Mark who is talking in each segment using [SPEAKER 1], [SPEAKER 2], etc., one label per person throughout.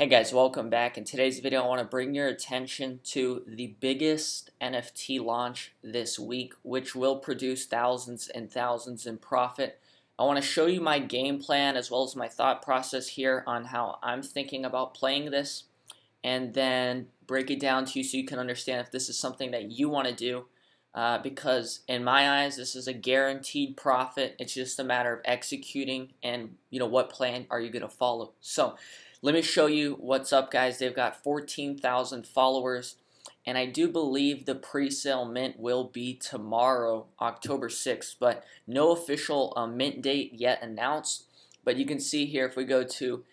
[SPEAKER 1] Hey guys, welcome back. In today's video, I want to bring your attention to the biggest NFT launch this week, which will produce thousands and thousands in profit. I want to show you my game plan as well as my thought process here on how I'm thinking about playing this, and then break it down to you so you can understand if this is something that you want to do. Uh, because in my eyes, this is a guaranteed profit. It's just a matter of executing and you know what plan are you going to follow. So let me show you what's up, guys. They've got 14,000 followers, and I do believe the pre-sale mint will be tomorrow, October 6th, but no official uh, mint date yet announced. But you can see here if we go to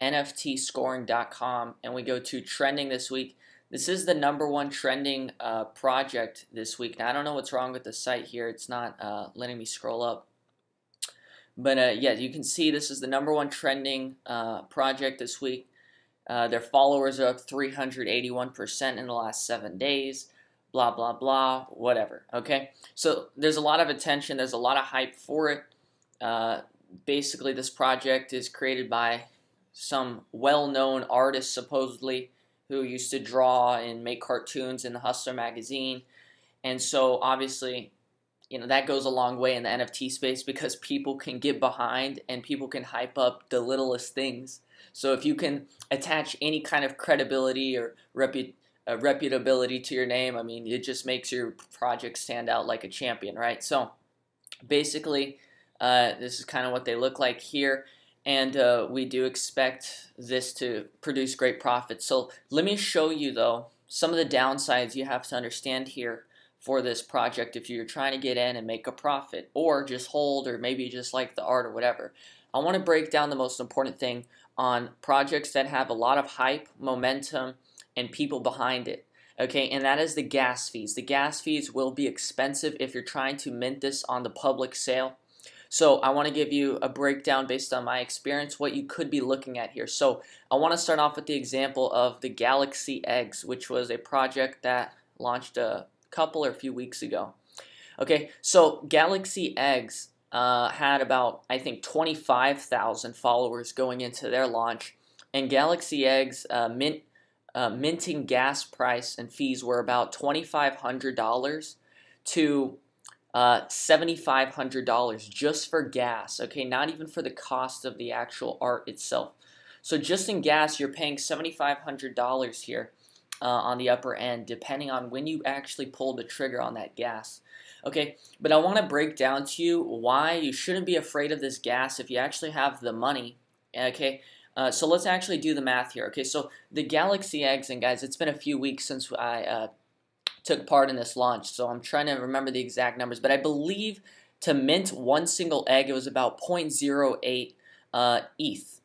[SPEAKER 1] NFTscoring.com and we go to trending this week, this is the number one trending uh, project this week. Now, I don't know what's wrong with the site here. It's not uh, letting me scroll up. But uh, yeah, you can see this is the number one trending uh, project this week. Uh, their followers are up 381% in the last seven days. Blah, blah, blah, whatever. Okay? So there's a lot of attention, there's a lot of hype for it. Uh, basically, this project is created by some well known artist, supposedly, who used to draw and make cartoons in the Hustler magazine. And so, obviously, you know that goes a long way in the NFT space because people can get behind and people can hype up the littlest things. So if you can attach any kind of credibility or repu- uh, reputability to your name, I mean, it just makes your project stand out like a champion, right? So basically, uh, this is kind of what they look like here. And uh, we do expect this to produce great profits. So let me show you, though, some of the downsides you have to understand here for this project if you're trying to get in and make a profit or just hold or maybe just like the art or whatever. I want to break down the most important thing on projects that have a lot of hype, momentum, and people behind it. Okay, and that is the gas fees. The gas fees will be expensive if you're trying to mint this on the public sale. So I want to give you a breakdown based on my experience, what you could be looking at here. So I want to start off with the example of the Galaxy Eggs, which was a project that launched a couple or a few weeks ago. Okay, so Galaxy Eggs uh, had about, I think, 25,000 followers going into their launch, and Galaxy Eggs uh, mint, uh, minting gas price and fees were about $2,500 to uh, $7,500 just for gas, okay, not even for the cost of the actual art itself. So just in gas, you're paying $7,500 here uh, on the upper end, depending on when you actually pull the trigger on that gas. Okay, but I want to break down to you why you shouldn't be afraid of this gas if you actually have the money. Okay, uh, so let's actually do the math here. Okay, so the Galaxy Eggs, and guys, it's been a few weeks since I uh, took part in this launch, so I'm trying to remember the exact numbers, but I believe to mint one single egg, it was about 0.08 uh, ETH.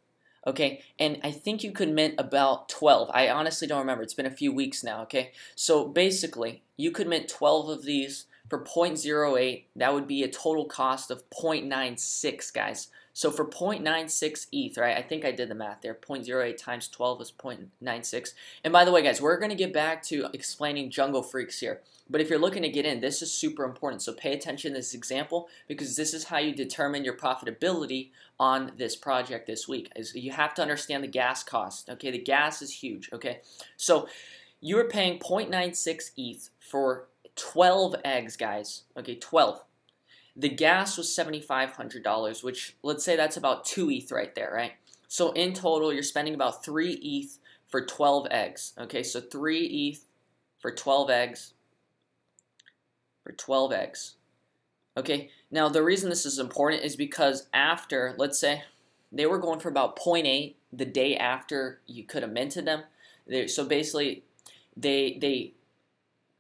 [SPEAKER 1] Okay, and I think you could mint about 12. I honestly don't remember. It's been a few weeks now, okay? So basically, you could mint 12 of these for 0.08. That would be a total cost of 0.96, guys. So for 0.96 ETH, right, I think I did the math there. 0.08 times 12 is 0.96. And by the way, guys, we're going to get back to explaining Jungle Freaks here. But if you're looking to get in, this is super important. So pay attention to this example because this is how you determine your profitability on this project this week. Is you have to understand the gas cost. Okay, the gas is huge. Okay, so you are paying 0.96 ETH for 12 eggs, guys. Okay, 12. The gas was $7,500, which let's say that's about 2 ETH right there, right? So in total, you're spending about 3 ETH for 12 eggs. Okay, so 3 ETH for 12 eggs. For 12 eggs. Okay, now the reason this is important is because after, let's say, they were going for about 0.8 the day after you could have minted them. They, so basically, they they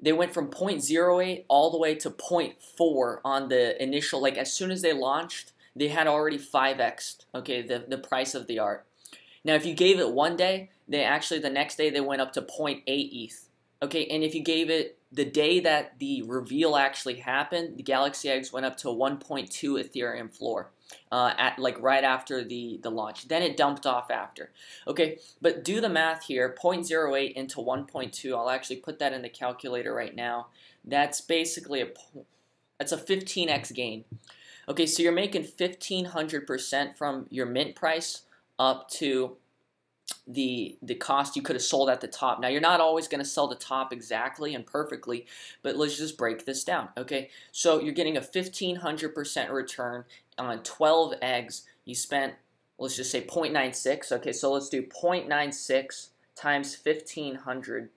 [SPEAKER 1] they went from 0.08 all the way to 0.4 on the initial, like as soon as they launched, they had already 5xed, okay, the, the price of the art. Now, if you gave it one day, they actually, the next day, they went up to 0.8 ETH. Okay, and if you gave it the day that the reveal actually happened, the Galaxy Eggs went up to 1.2 Ethereum floor uh, at like right after the, the launch. Then it dumped off after. Okay, but do the math here, 0.08 into 1.2. I'll actually put that in the calculator right now. That's basically a that's a 15x gain. Okay, so you're making 1500% from your mint price up to the the cost you could have sold at the top. Now you're not always going to sell the top exactly and perfectly, but let's just break this down. Okay, so you're getting a 1500% return on 12 eggs. You spent let's just say 0.96. Okay, so let's do 0.96 times 1500,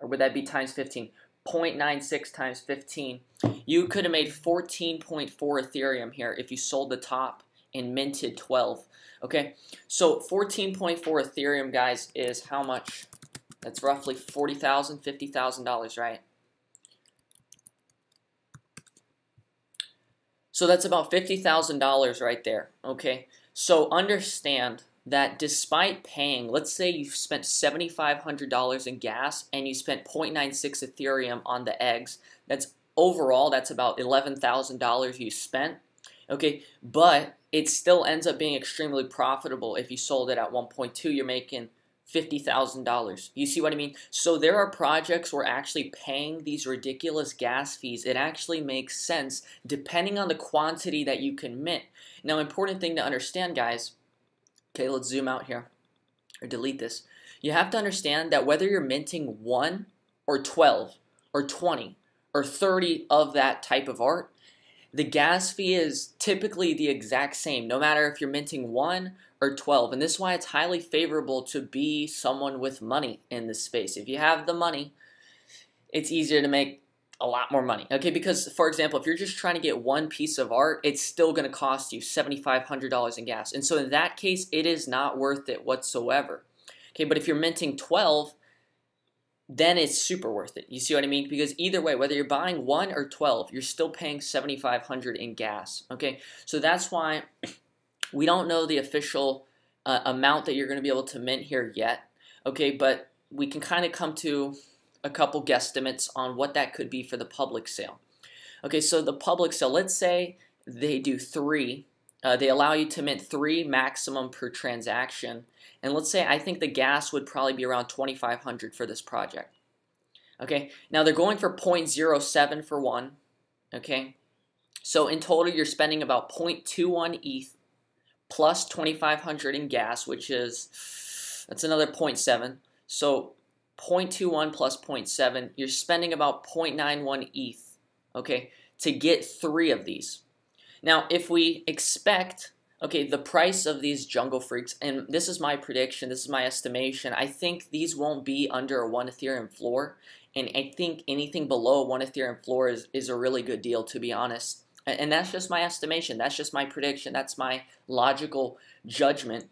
[SPEAKER 1] or would that be times 15? 0.96 times 15. You could have made 14.4 Ethereum here if you sold the top and minted 12. Okay, so 14.4 Ethereum, guys, is how much? That's roughly $40,000, $50,000, right? So that's about $50,000 right there, okay? So understand that despite paying, let's say you spent $7,500 in gas and you spent 0.96 Ethereum on the eggs, that's overall, that's about $11,000 you spent, okay? But it still ends up being extremely profitable if you sold it at 1.2 you're making $50,000. You see what I mean? So there are projects where actually paying these ridiculous gas fees, it actually makes sense depending on the quantity that you can mint. Now, important thing to understand, guys, okay, let's zoom out here or delete this. You have to understand that whether you're minting 1 or 12 or 20 or 30 of that type of art, the gas fee is typically the exact same, no matter if you're minting 1 or 12. And this is why it's highly favorable to be someone with money in this space. If you have the money, it's easier to make a lot more money. Okay, because for example, if you're just trying to get one piece of art, it's still going to cost you $7,500 in gas. And so in that case, it is not worth it whatsoever. Okay, but if you're minting 12, then it's super worth it. You see what I mean? Because either way, whether you're buying one or 12, you're still paying 7500 in gas. Okay, so that's why we don't know the official uh, amount that you're going to be able to mint here yet. Okay, but we can kind of come to a couple guesstimates on what that could be for the public sale. Okay, so the public sale, let's say they do three. Uh, they allow you to mint three maximum per transaction. And let's say I think the gas would probably be around 2500 for this project. Okay, now they're going for 0.07 for one. Okay, so in total you're spending about 0.21 ETH plus 2500 in gas, which is, that's another 0.7. So 0.21 plus 0.7, you're spending about 0.91 ETH, okay, to get three of these. Now, if we expect Okay, the price of these Jungle Freaks, and this is my prediction, this is my estimation, I think these won't be under a 1 Ethereum floor, and I think anything below 1 Ethereum floor is, is a really good deal, to be honest. And that's just my estimation, that's just my prediction, that's my logical judgment.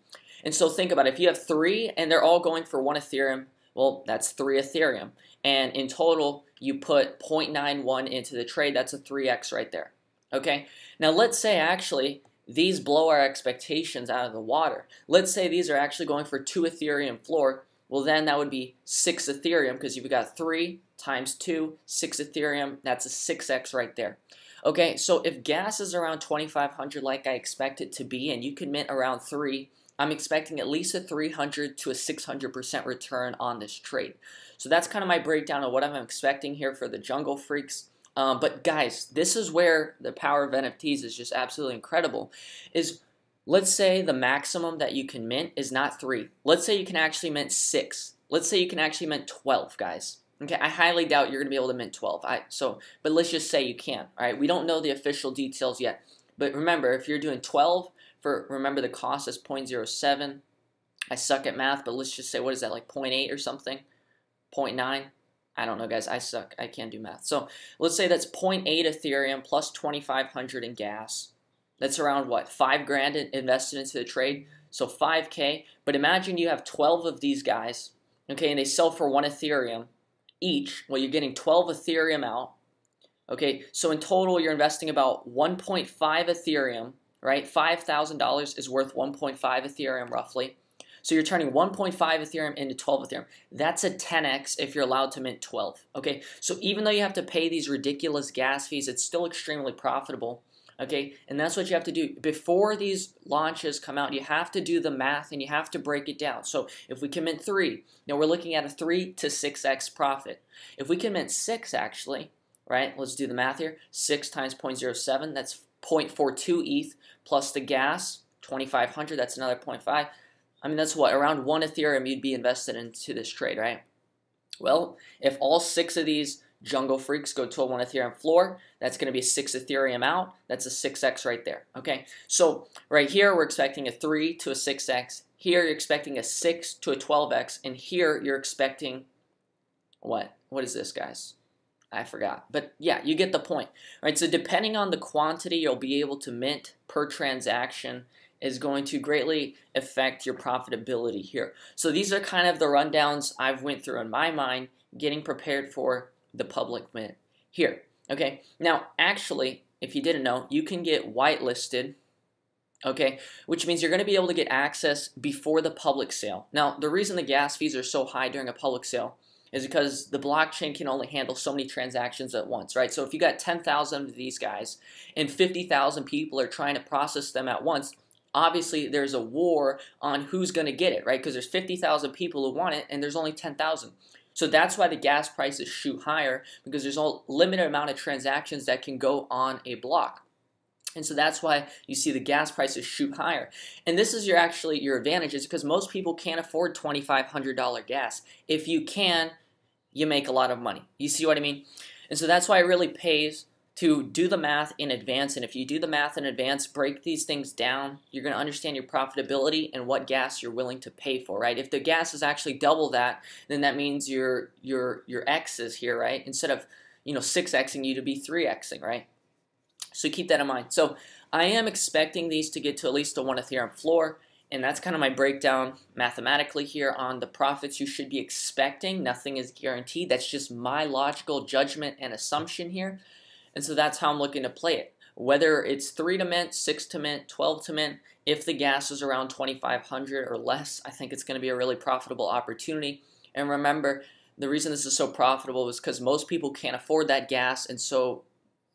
[SPEAKER 1] And so think about it, if you have three and they're all going for 1 Ethereum, well, that's 3 Ethereum. And in total, you put 0.91 into the trade, that's a 3x right there. Okay, now let's say actually these blow our expectations out of the water. Let's say these are actually going for 2 Ethereum floor. Well, then that would be 6 Ethereum because you've got 3 times 2, 6 Ethereum. That's a 6x right there. Okay, so if gas is around 2500 like I expect it to be, and you can mint around 3, I'm expecting at least a 300 to a 600% return on this trade. So that's kind of my breakdown of what I'm expecting here for the Jungle Freaks. Um, but guys, this is where the power of NFTs is just absolutely incredible. Is let's say the maximum that you can mint is not three. Let's say you can actually mint six. Let's say you can actually mint 12, guys. Okay, I highly doubt you're going to be able to mint 12. I, so, but let's just say you can. All right, we don't know the official details yet. But remember, if you're doing 12 for remember the cost is 0.07. I suck at math, but let's just say what is that like 0.8 or something? 0.9. I don't know, guys. I suck. I can't do math. So let's say that's 0.8 Ethereum plus 2,500 in gas. That's around what? Five grand invested into the trade. So 5K. But imagine you have 12 of these guys, okay, and they sell for one Ethereum each. Well, you're getting 12 Ethereum out. Okay, so in total, you're investing about 1.5 Ethereum, right? $5,000 is worth 1.5 Ethereum roughly. So you're turning 1.5 Ethereum into 12 Ethereum. That's a 10x if you're allowed to mint 12. Okay, so even though you have to pay these ridiculous gas fees, it's still extremely profitable. Okay, and that's what you have to do. Before these launches come out, you have to do the math and you have to break it down. So if we commit three, now we're looking at a three to 6x profit. If we commit six, actually, right, let's do the math here. Six times 0.07, that's 0.42 ETH plus the gas, 2500, that's another 0.5 I mean, that's what, around one Ethereum you'd be invested into this trade, right? Well, if all six of these jungle freaks go to a one Ethereum floor, that's going to be six Ethereum out. That's a 6x right there, okay? So right here, we're expecting a 3 to a 6x. Here, you're expecting a 6 to a 12x. And here, you're expecting what? What is this, guys? I forgot. But yeah, you get the point. Right? So depending on the quantity you'll be able to mint per transaction is going to greatly affect your profitability here. So these are kind of the rundowns I've went through in my mind getting prepared for the public mint here. Okay, now actually, if you didn't know, you can get whitelisted, okay, which means you're going to be able to get access before the public sale. Now, the reason the gas fees are so high during a public sale is because the blockchain can only handle so many transactions at once, right? So if you got 10,000 of these guys and 50,000 people are trying to process them at once, obviously there's a war on who's going to get it, right? Because there's 50,000 people who want it and there's only 10,000. So that's why the gas prices shoot higher because there's a limited amount of transactions that can go on a block. And so that's why you see the gas prices shoot higher. And this is your actually your advantage is because most people can't afford $2,500 gas. If you can, you make a lot of money. You see what I mean? And so that's why it really pays to do the math in advance. And if you do the math in advance, break these things down, you're going to understand your profitability and what gas you're willing to pay for, right? If the gas is actually double that, then that means your your your X is here, right? Instead of you know 6xing you to be 3xing, right? So keep that in mind. So I am expecting these to get to at least a one Ethereum floor. And that's kind of my breakdown mathematically here on the profits you should be expecting. Nothing is guaranteed. That's just my logical judgment and assumption here. And so that's how I'm looking to play it. Whether it's 3 to mint, 6 to mint, 12 to mint, if the gas is around 2500 or less, I think it's going to be a really profitable opportunity. And remember, the reason this is so profitable is because most people can't afford that gas, and so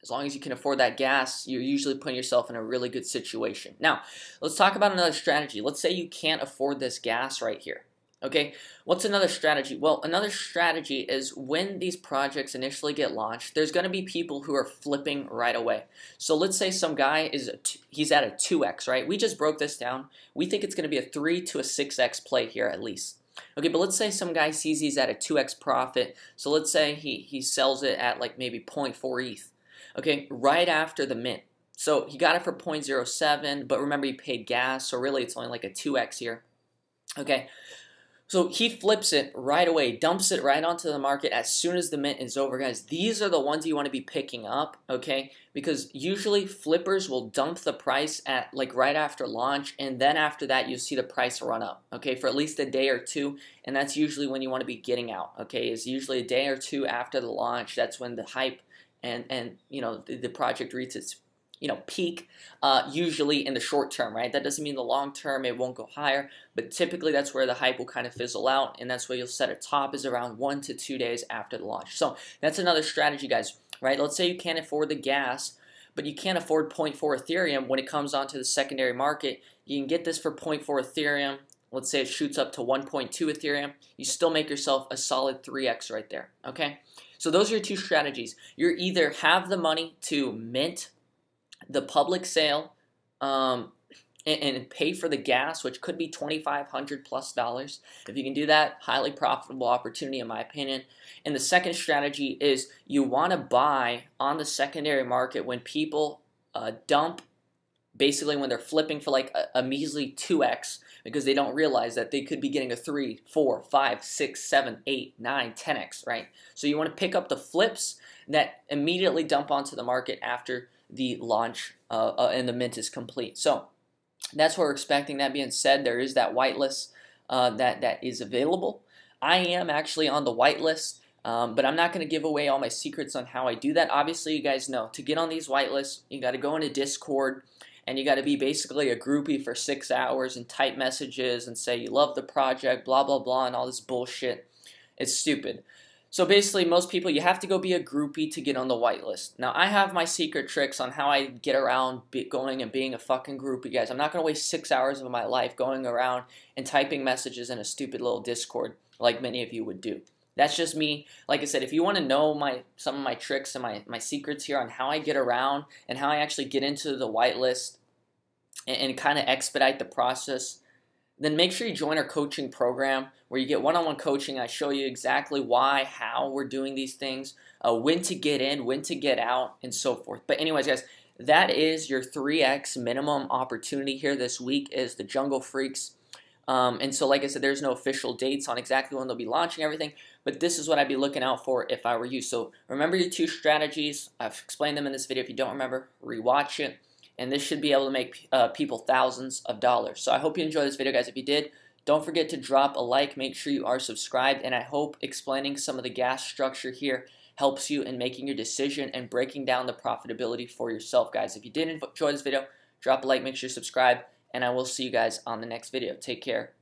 [SPEAKER 1] as long as you can afford that gas, you're usually putting yourself in a really good situation. Now, let's talk about another strategy. Let's say you can't afford this gas right here. Okay, what's another strategy? Well, another strategy is when these projects initially get launched, there's going to be people who are flipping right away. So let's say some guy is he's at a 2x, right? We just broke this down. We think it's going to be a 3 to a 6x play here at least. Okay, but let's say some guy sees he's at a 2x profit. So let's say he he sells it at like maybe 0.4 ETH okay, right after the mint. So he got it for 0.07, but remember he paid gas, so really it's only like a 2x here. Okay, so he flips it right away, dumps it right onto the market as soon as the mint is over. Guys, these are the ones you want to be picking up, okay? Because usually flippers will dump the price at like right after launch, and then after that you'll see the price run up, okay, for at least a day or two, and that's usually when you want to be getting out, okay? Is usually a day or two after the launch. That's when the hype and and you know the, the project reaches its you know peak uh, usually in the short term right? That doesn't mean the long term it won't go higher but typically that's where the hype will kind of fizzle out and that's where you'll set a top is around one to two days after the launch. So that's another strategy guys right? Let's say you can't afford the gas but you can't afford 0.4 ethereum when it comes onto the secondary market. You can get this for 0.4 ethereum. Let's say it shoots up to 1.2 ethereum. You still make yourself a solid 3x right there okay? So those are your two strategies. You either have the money to mint the public sale um, and, and, pay for the gas, which could be 2500 plus dollars. If you can do that, highly profitable opportunity in my opinion. And the second strategy is you want to buy on the secondary market when people uh, dump basically when they're flipping for like a, a, measly 2x because they don't realize that they could be getting a 3, 4, 5, 6, 7, 8, 9, 10x, right? So you want to pick up the flips that immediately dump onto the market after the launch uh, uh, and the mint is complete. So that's what we're expecting. That being said, there is that whitelist uh, that, that is available. I am actually on the whitelist. Um, but I'm not going to give away all my secrets on how I do that. Obviously, you guys know to get on these whitelists, you got to go into Discord and you got to be basically a groupie for six hours and type messages and say you love the project, blah, blah, blah, and all this bullshit. It's stupid. So basically, most people, you have to go be a groupie to get on the whitelist. Now, I have my secret tricks on how I get around going and being a fucking groupie, guys. I'm not going to waste six hours of my life going around and typing messages in a stupid little Discord like many of you would do. That's just me. Like I said, if you want to know my some of my tricks and my, my secrets here on how I get around and how I actually get into the whitelist and, and kind of expedite the process, then make sure you join our coaching program where you get one-on-one coaching. I show you exactly why, how we're doing these things, uh, when to get in, when to get out, and so forth. But anyways, guys, that is your 3x minimum opportunity here this week is the Jungle Freaks. Um, and so, like I said, there's no official dates on exactly when they'll be launching everything, but this is what I'd be looking out for if I were you. So remember your two strategies. I've explained them in this video. If you don't remember, rewatch it and this should be able to make uh, people thousands of dollars. So I hope you enjoyed this video, guys. If you did, don't forget to drop a like. Make sure you are subscribed, and I hope explaining some of the gas structure here helps you in making your decision and breaking down the profitability for yourself, guys. If you did enjoy this video, drop a like, make sure you subscribe, and I will see you guys on the next video. Take care.